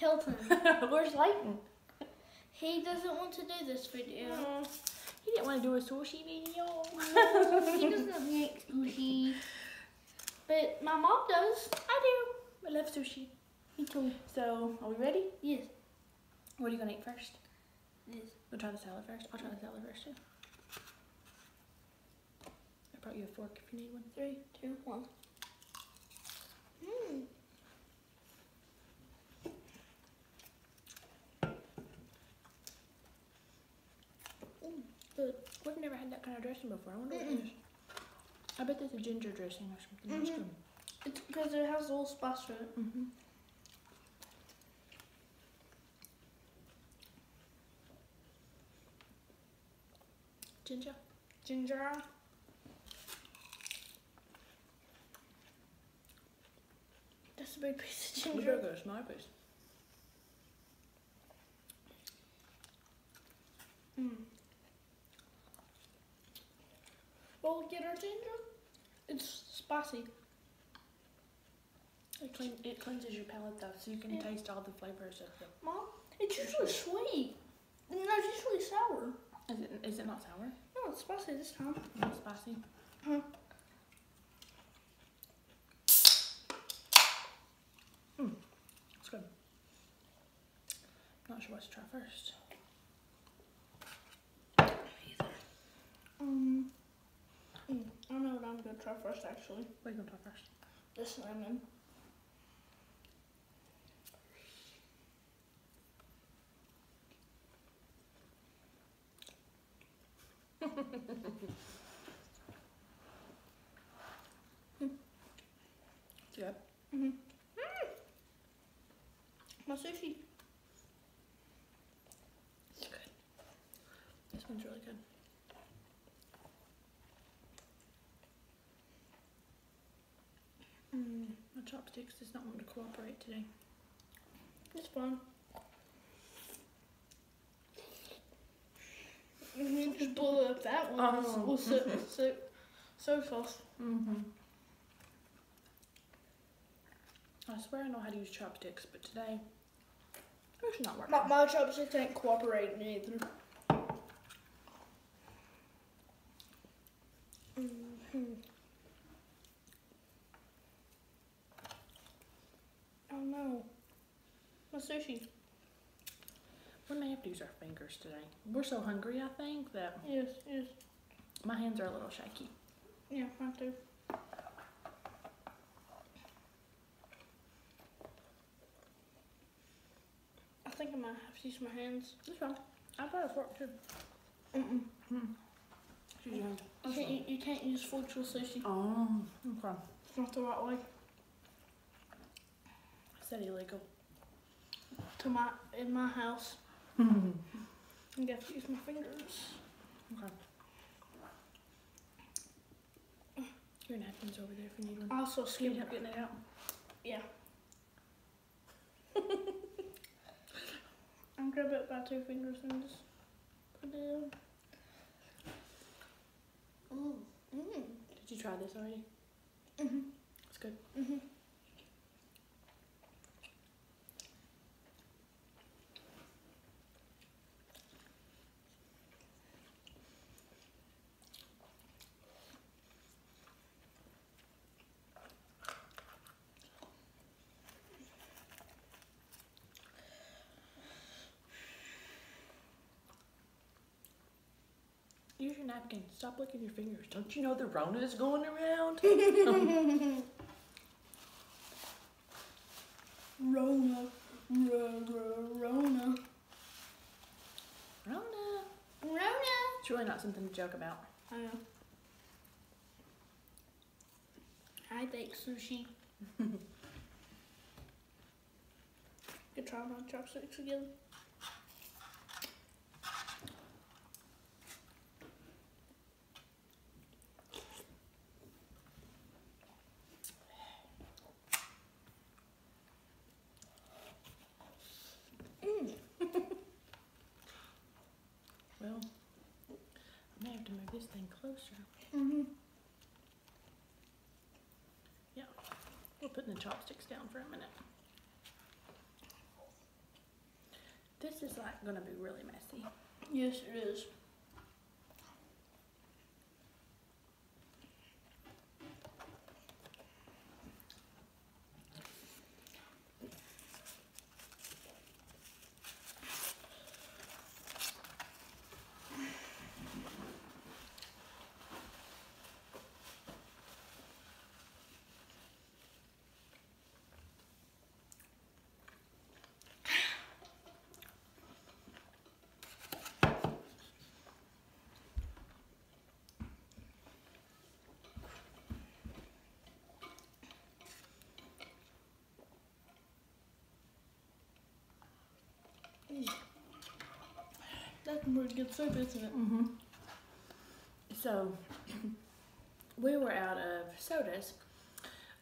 Kelton. Where's Leighton? He doesn't want to do this video. Mm, He didn't want to do a sushi video. he doesn't like sushi. But my mom does. I do. I love sushi. Me too. So, are we ready? Yes. What are you gonna eat first? Yes. We'll try the salad first. I'll try the salad first too. I brought you a fork if you need one. Three, two, one. Mm. Mm. We've never had that kind of dressing before. I wonder what Mm-mm. it is. I bet there's a ginger dressing or something. That's Mhm. It's because it has a little spice to it. Mm-hmm. Ginger. Ginger. That's a big piece of ginger. better go to place. Mm. Well, get our ginger. It's spicy. It, clean, it cleanses your palate though, so you can Yeah. taste all the flavors of the. Mom, it's usually sweet. No, it's usually sour. Is it, is it not sour? No, it's spicy this time. Not spicy. Huh. Mm, it's good. Not sure what to try first. Um, mm, I know what I'm gonna try first actually. What are you gonna try first? This lemon. It's good. Mm-hmm. My sushi. It's good. This one's really good. Mm, Chopsticks does not want to cooperate today. it's fun. Mm-hmm. Just blew up that one. Oh. Oh. So, so, so sauce. Mm-hmm. I swear I know how to use chopsticks, but today it's not working. My, my chopsticks ain't cooperating either. Mhm. Oh no. My sushi. We may have to use our fingers today. We're so hungry, I think, that Yes, yes. my hands are a little shaky. Yeah, mine too. I think I might have to use my hands. It's fine. I brought a fork too. Mm-mm. Use your hands. You can't, you, you can't use forks with sushi. Oh, okay. It's not the right way. Is that illegal? To my in my house, okay. I have to use my fingers. Your napkin's over there if you need one. Also skip. help getting it out? Yeah. I'm grab it by two fingers and just put it in. Mm. Mm. Did you try this already? Mhm. It's good. Mhm. Use your napkin. Stop licking your fingers. Don't you know the Rona is going around? Rona, ro, ro, Rona, Rona. Rona. It's really not something to joke about. I know. I bake sushi. Could try my chopsticks again. Mm. Well, I may have to move this closer. Mm-hmm. We're putting the chopsticks down for a minute. This is like gonna be really messy. Yes, it is. Some pretty good soup, isn't it? Mm-hmm. So, we were out of sodas,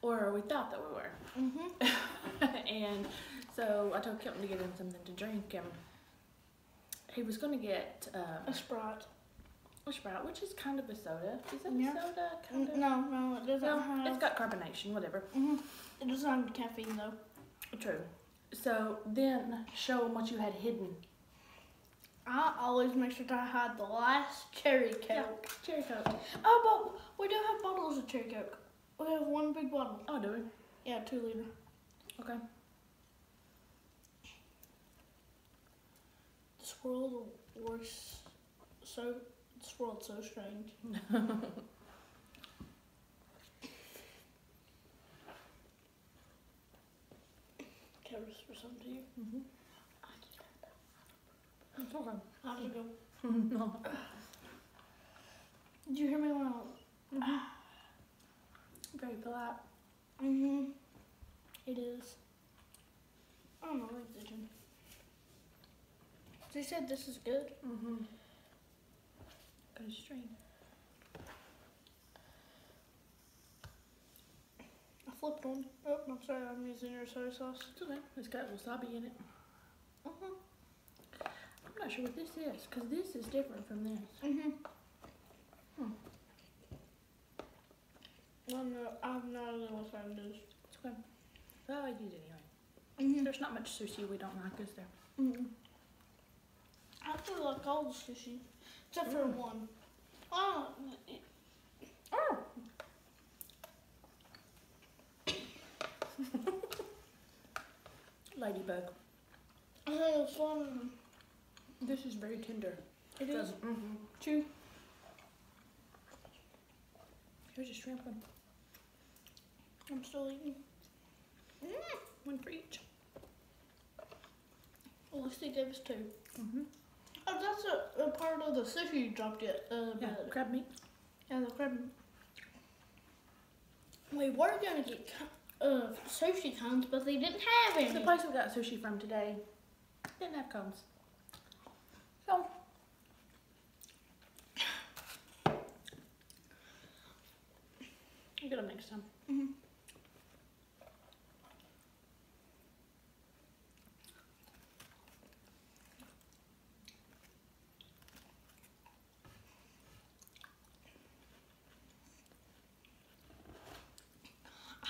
or we thought that we were. Mm-hmm. and so I told Kelton to get him something to drink, and he was going to get A um, Sprite. a Sprite, which is kind of a soda. Is that Yeah. a soda? Kind of. No, no, it doesn't No, have. it's got carbonation, whatever. hmm It doesn't have caffeine though. True. So then show him what you had hidden. I always make sure to hide the last cherry coke. Yeah. Cherry Coke. Oh, but we do have bottles of cherry coke. We have one big bottle. Oh, do we? Yeah, two liter. Okay. This world works so. This world's so strange. Can I whisper something to you? Mm-hmm. It's okay. I have to go. no. Did you hear me when I? Very polite. Mm-hmm. It is. I don't know, like vision. They said this is good. Mm-hmm. Good stream. I flipped one. Oh, I'm sorry, I'm using your soy sauce. It's okay. It's got wasabi in it. Uh-huh. I'm not sure what this is, because this is different from this. Mm-hmm. Hmm. I don't know. I have no idea what that is. It's okay. Well, I use it anyway. Mm-hmm. There's not much sushi we don't like, is there? Mm-hmm. I actually like all the sushi, except for Mm. one. Oh, Oh! Ladybug. I think it's one. This is very tender. It is. Mm-hmm. Chew. Here's a shrimp one. I'm still eating. Mm. One for each. At least they gave us two. Mm-hmm. Oh, that's a, a part of the sushi you dropped it. Uh, Yeah, but- crab meat. Yeah, the crab. We were gonna get uh, sushi cones, but they didn't have any. The place we got sushi from today didn't have cones. So, I'll get them next time. Mhm.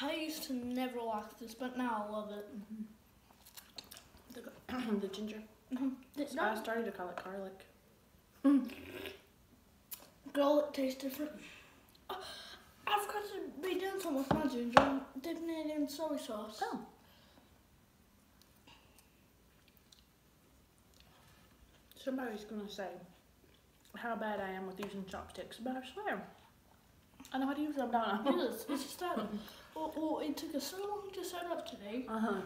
I used to never like this, but now I love it. The, gar- the ginger. It's I started to call it garlic. girl, it tastes different. Oh, forgot to be doing some with my ginger. I'm dipping it in soy sauce. Oh. Somebody's gonna say how bad I am with using chopsticks, but I swear, I know how to use them, don't I? It is. It's just that. Well, well, it took us so long to set up today. Uh huh.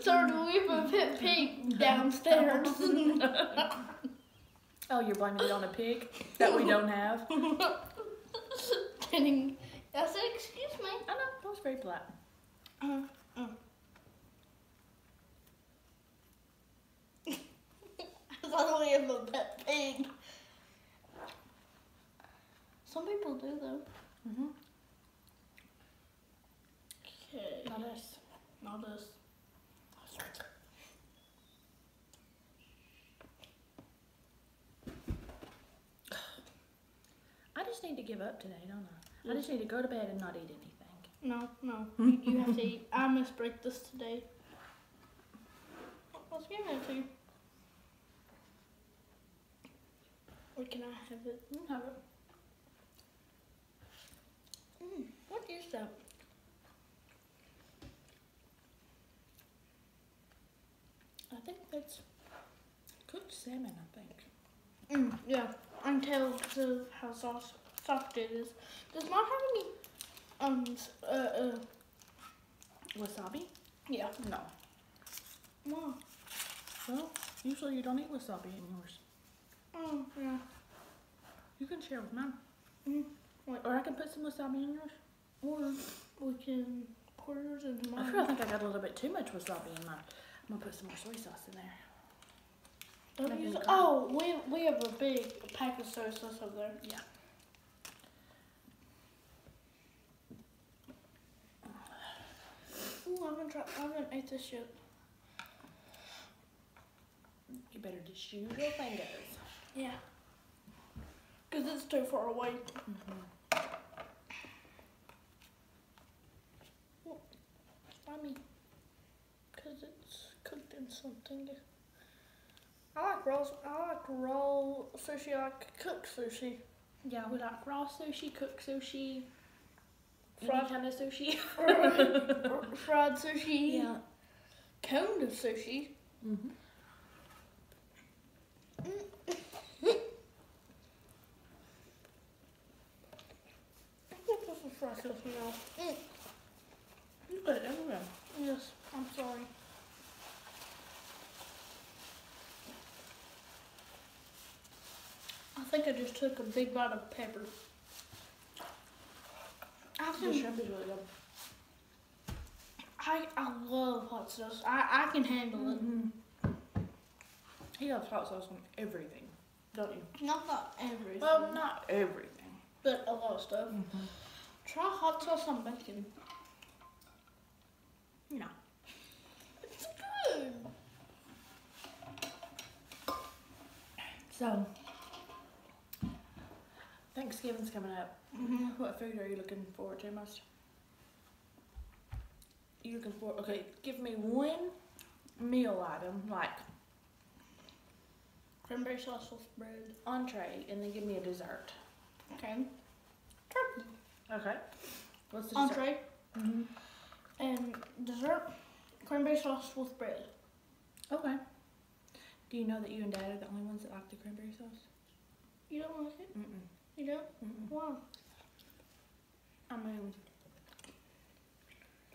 Started to leave a pit pig downstairs. Oh, you're blaming it on a pig that we don't have? Kidding. I said, excuse me. I know, that was very polite. Uh. I thought we have a pet pig. Some people do though. Mm-hmm. Okay. Not us. Not us. Just need to give up today, don't I? I just need to go to bed and not eat anything. No, no. you, you have to eat. I must break this today. Let's give it to you. Or can I have it? You have it. Mm, what is that? I think that's cooked salmon, I think. Mm, yeah, until the how soft soft it is. Does not have any um uh uh Wasabi? yeah. No. Wow. Well, usually you don't eat wasabi in yours. Oh yeah. You can share with mine. Mm. Or I can put some wasabi in yours. Or we can pour yours into I mine. feel like I got a little bit too much wasabi in mine. I'm gonna put some more soy sauce in there. Don't Maybe use we it- can- oh, we we have a big pack of soy sauce over there. Yeah. Ooh, I haven't tried. I haven't this yet. You better just use your fingers. Yeah. Cause it's too far away. Mm-hmm. Slimy. Cause it's cooked in something. I like raw. I like raw sushi. I like cooked sushi. Yeah, we like raw sushi, cooked sushi, Fried- any kind of sushi. Fried sushi. Coned of sushi. Mm-hmm. This is fried sushi now. Mm. You put it everywhere. Yes, I'm sorry. I think I just took a big bite of pepper. I The shrimp is really good. I, I love hot sauce. I, I can handle it. Mm-hmm. He loves hot sauce on everything, don't you? Not not everything, Well, not everything. but a lot of stuff. Mm-hmm. Try hot sauce on bacon. No. It's good. So, Thanksgiving's coming up. Mm-hmm. What food are you looking forward to most? You looking for? Okay, give me one meal item like Cranberry sauce with bread. entree, and then give me a dessert. Okay. Turkey. Okay. What's the dessert? Entree Mm-hmm. and dessert. Cranberry sauce with bread. Okay. Do you know that you and Dad are the only ones that like the cranberry sauce? You don't like it? Mm-mm. You don't? Mm-mm. Wow. I mean,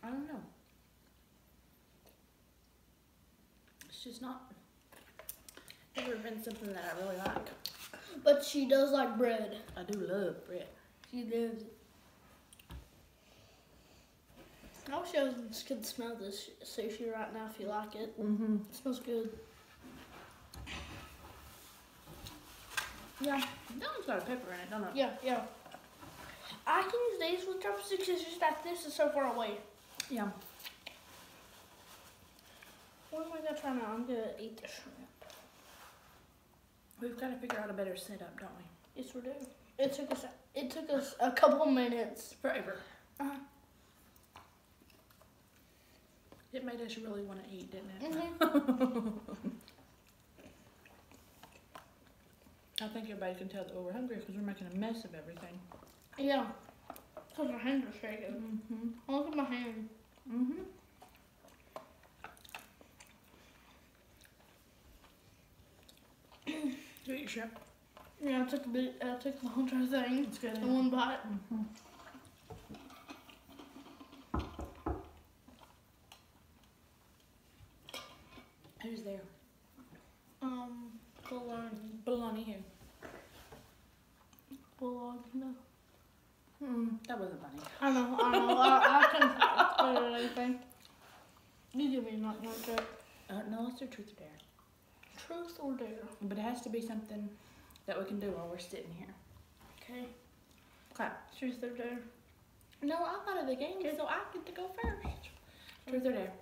I don't know. It's just not ever been something that I really like. But she does like bread. I do love bread. She loves it. I wish I was- could smell this sushi right now if you like it. Mm-hmm. It smells good. Yeah, that one's got a pepper in it, don't it? Yeah, yeah. I can use these with chopsticks. It's just that this is so far away. Yeah. What am I gonna try now? I'm gonna eat the shrimp. We've got to figure out a better setup, don't we? Yes, we do. It took us. It took us a couple minutes. Forever. Uh-huh. It made us really want to eat, didn't it? hmm I think everybody can tell that we're hungry because we're making a mess of everything. Yeah. Cause my hands are shaking. Mm-hmm. Look at my hand. Mm-hmm. Do you eat your shrimp? Yeah, I took a bit. I took the whole entire thing It's good. in one bite. Mm-hmm. Who's there? Um, bologna. Bologna here. Bologna. No. Mm, that wasn't funny. I know. I know. I, I put it anything. You give me not no joke. Uh, no, let's do truth or dare. Truth or dare? But it has to be something that we can do while we're sitting here. Okay. Okay. Truth or dare? No, I thought of the game, so I get to go first. Truth or dare?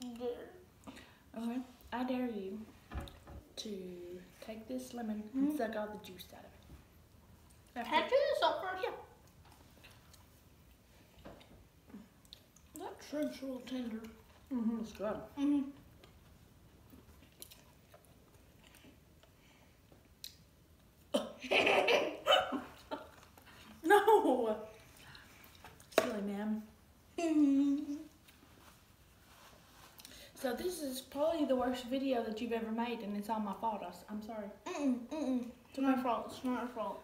Dare. Okay. I dare you to take this lemon mm -hmm. and mm-hmm. suck all the juice out of it. After Can I do this up first? Yeah. That's tender. Mm-hmm. It's good. Mm-hmm. Probably the worst video that you've ever made, and it's all my fault. I'm sorry. Mm-mm, mm-mm. It's my fault. It's not your fault.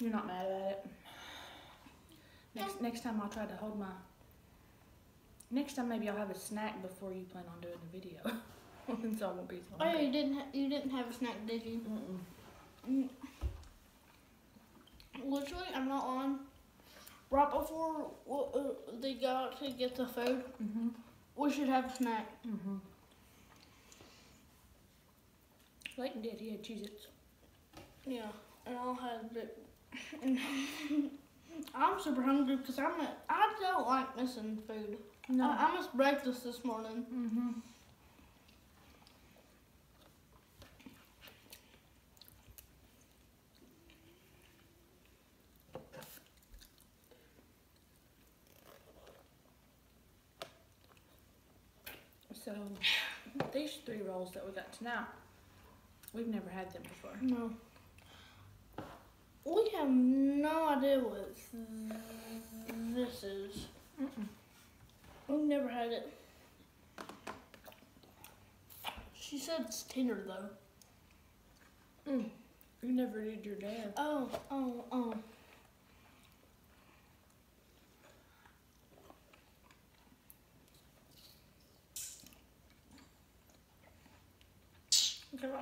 You're not mad about it. Next next time I'll try to hold my. Next time maybe I'll have a snack before you plan on doing the video. and so I won't be so Oh you didn't. Ha- you didn't have a snack, did you? Mm-mm. Mm. Literally, I'm not on. Right before uh, they got to get the food, Mm-hmm. We should have a snack. Mm-hmm. Layton did. He had Cheez-Its. Yeah, and I'll have it. And I'm super hungry because I'm. A, I don't like missing food. No. I, I missed breakfast this morning. mm-hmm. So these three rolls that we got tonight, we've never had them before. No. We have no idea what this is. Mm-mm. We've never had it. She said it's tender though. Mm. You never did your dad. Oh, oh, oh.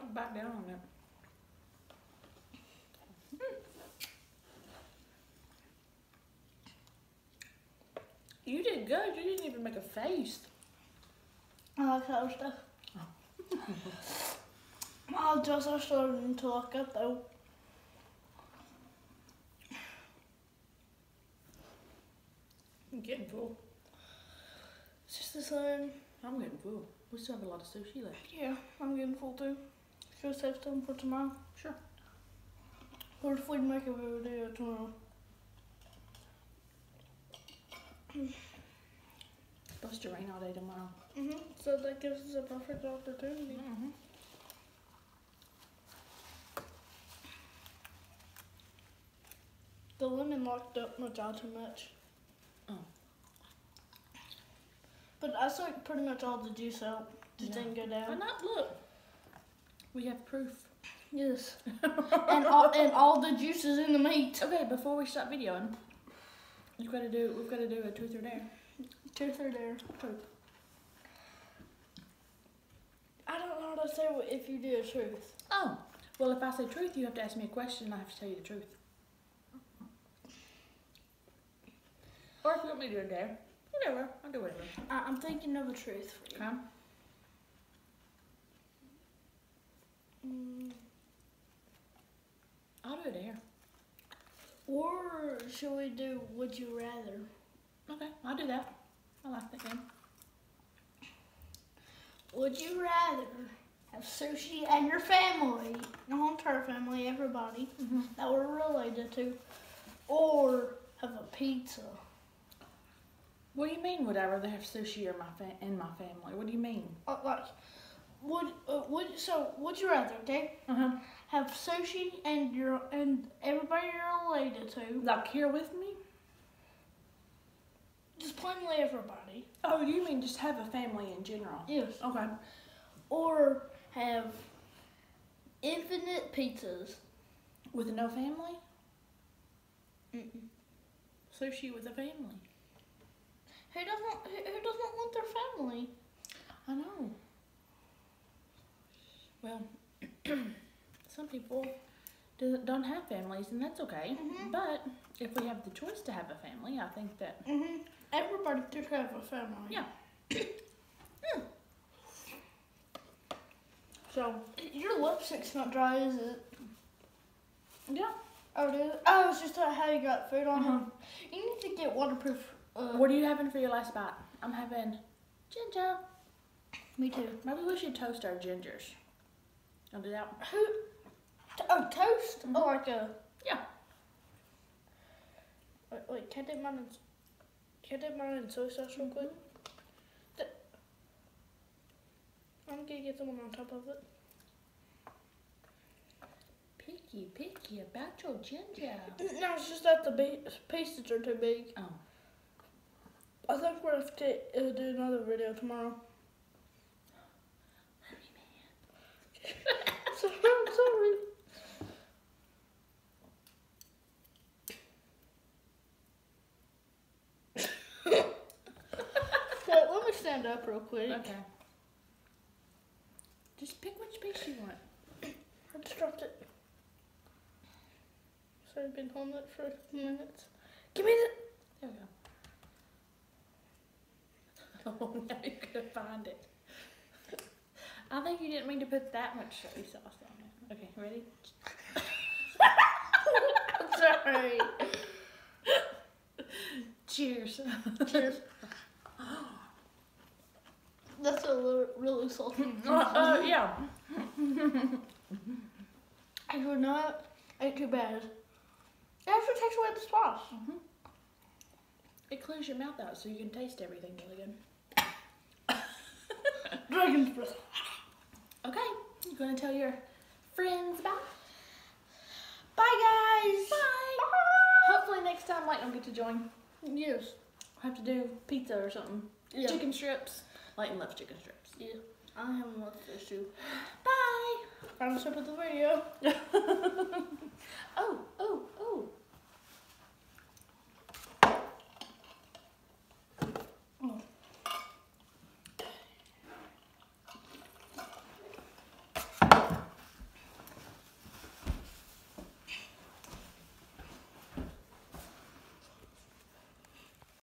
Right back down on it. Hmm. You did good. You didn't even make a face. I like that stuff. My jaws are starting to look up though. I'm getting full. It's just the same. I'm getting full. We still have a lot of sushi left. Yeah, I'm getting full too. Should we save some for tomorrow? Sure. Or if we make a video tomorrow? It's supposed to rain all day tomorrow. Mm-hmm. So that gives us a perfect opportunity. Mm-hmm. The lemon locked up my jaw too much. Oh. But I sucked pretty much all the juice out. Just Yeah. didn't go But down. not look. We have proof. Yes. and all and all the juice is in the meat. Okay, before we stop videoing, you gotta do. We've got to do a truth or dare. Truth or dare? Truth. I don't know how to say what if you do a truth. Oh, well, if I say truth, you have to ask me a question. and I have to tell you the truth. Or if you want me to do a dare, whatever. I'll do whatever. I, I'm thinking of a truth for you. Okay. Mm, I'll do a dare. or should we do would you rather? Okay, I'll do that. I like that game. Would you rather have sushi and your family, your entire family, everybody Mm-hmm. that we're related to, or have a pizza? What do you mean? Would I rather have sushi or my fa- in my family? What do you mean? Uh, like, would uh, would so would you rather? Okay, Uh huh. have sushi and your and everybody you're related to, Like here with me? just plainly everybody. Oh, you mean just have a family in general? Yes. Okay. Or have infinite pizzas. With no family? Mm-mm. Sushi with a family. Who doesn't who, who doesn't want their family? I know. Well, some people do, don't have families, and that's okay. Mhm. But if we have the choice to have a family, I think that Mm-hmm. Everybody should have a family. Yeah. So your lipstick's not dry, is it? yeah. Oh, it is. Oh, it's just how you got food on it. You need to get waterproof. Uh, What are you having for your last bite? I'm having ginger. Me too. Maybe we should toast our gingers. I'll do that. Who? Oh, toast. Mhm. Oh, like a. Yeah. Wait, wait, can I do mine? in- Can I dip mine in soy sauce real quick? I'm gonna get the one on top of it. Picky, picky about your ginger. No, it's just that the pieces are too big. Oh. I think we're gonna have to uh, do another video tomorrow. So, I'm sorry. Wait, let me stand up real quick. Okay. Just pick which piece you want. I just dropped it. So I've been holding it for a few minutes. Give me the. There we go. Oh, now you could find it. I think you didn't mean to put that much soy sauce on it. Okay, ready? Sorry. Cheers. Cheers. That's a little, really salty. uh, uh, yeah. I would not ain't too bad. It actually takes away the sauce. hmm It clears your mouth out so you can taste everything really good. Dragon's breath. You gonna tell your friends about. Bye guys. Bye. Hopefully next time Light will get to join. Yes. I'll have to do pizza or something. Yeah. Chicken strips. Lighton loves chicken strips. Yeah. I have much issue. Bye. I'm gonna stop with the video. Oh, oh.